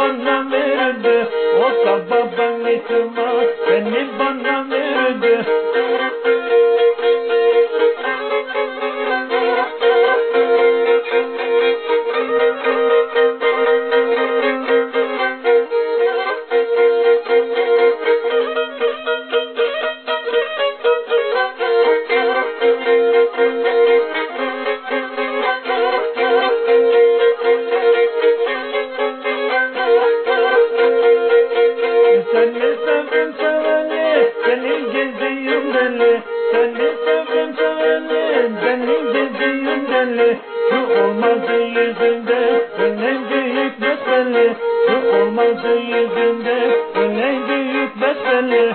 bana verdi O sabah deli. Seni sevdim seveni, senin geziyim deli. Şu olmadı yüzünde, ölen büyük mesele. Şu olmadı yüzünde, ölen büyük mesele.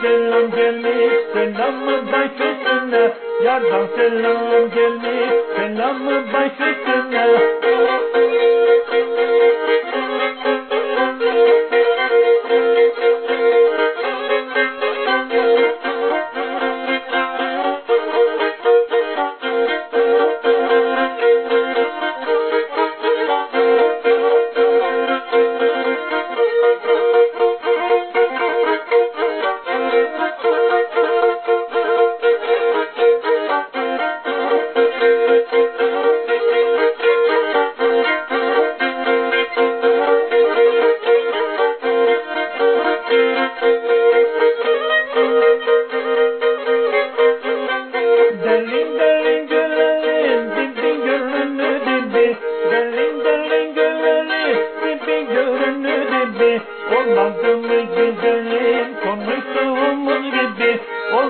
Selam gelmiş, selamı baş üstüne. Yardan selam gelmiş, selamı baş üstüne.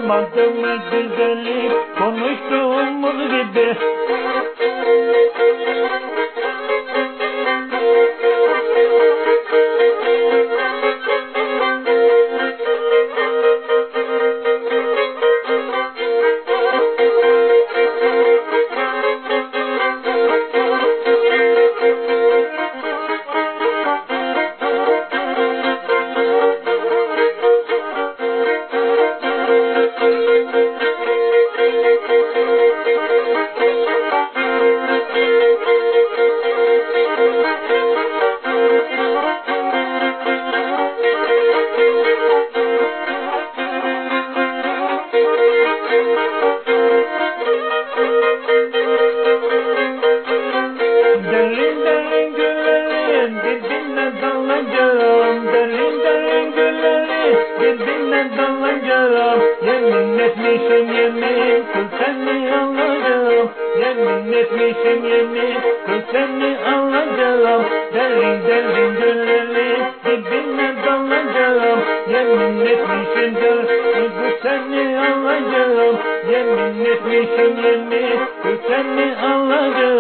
Konuş olmaz demedi deli Konuştu umur gibi Etmişim yemin kız seni alacağım Yemin etmişim yemin kız seni alacağım Delin delin güllerin dibine dalacağım Yemin etmişim kız seni alacağım Yemin etmişim yemin kız seni alacağım